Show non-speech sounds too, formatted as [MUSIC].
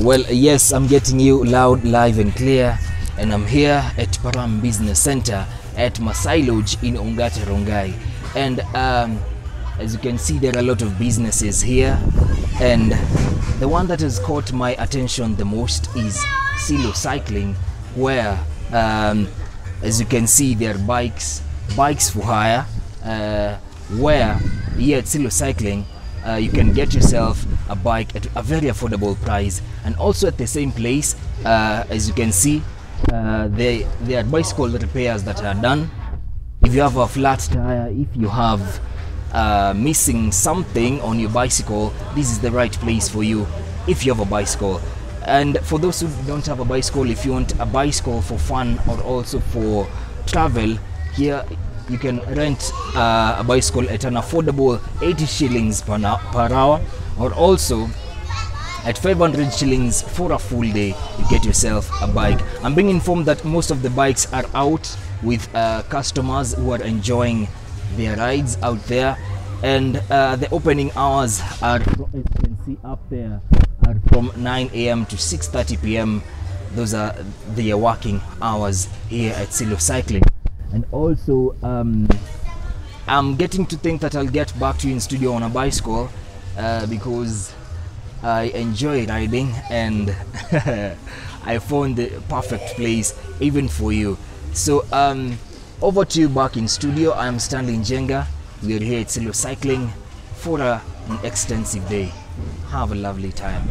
Well, yes, I'm getting you loud, live, and clear, and I'm here at Param Business Center at Maasai Lounge in Ongata Rongai. And um, as you can see, there are a lot of businesses here, and the one that has caught my attention the most is CELO Cycling, where, um, as you can see, there are bikes, bikes for hire, uh, where here at CELO Cycling, uh, you can get yourself a bike at a very affordable price and also at the same place uh, as you can see uh, they, there are bicycle repairs that are done. If you have a flat tire if you have uh, missing something on your bicycle this is the right place for you if you have a bicycle. And for those who don't have a bicycle if you want a bicycle for fun or also for travel here you can rent uh, a bicycle at an affordable 80 shillings per, per hour or also at 500 shillings for a full day you get yourself a bike. I'm being informed that most of the bikes are out with uh, customers who are enjoying their rides out there. And uh, the opening hours are as you can see up there are from 9 a.m to 6.30 p.m those are the working hours here at CELO cycling. And also um, i'm getting to think that i'll get back to you in studio on a bicycle uh, because I enjoy riding and [LAUGHS] I found the perfect place even for you. So um over to you back in studio. I'm Stanley Njenga. We're here at Silo Cycling for a, an extensive day. Have a lovely time.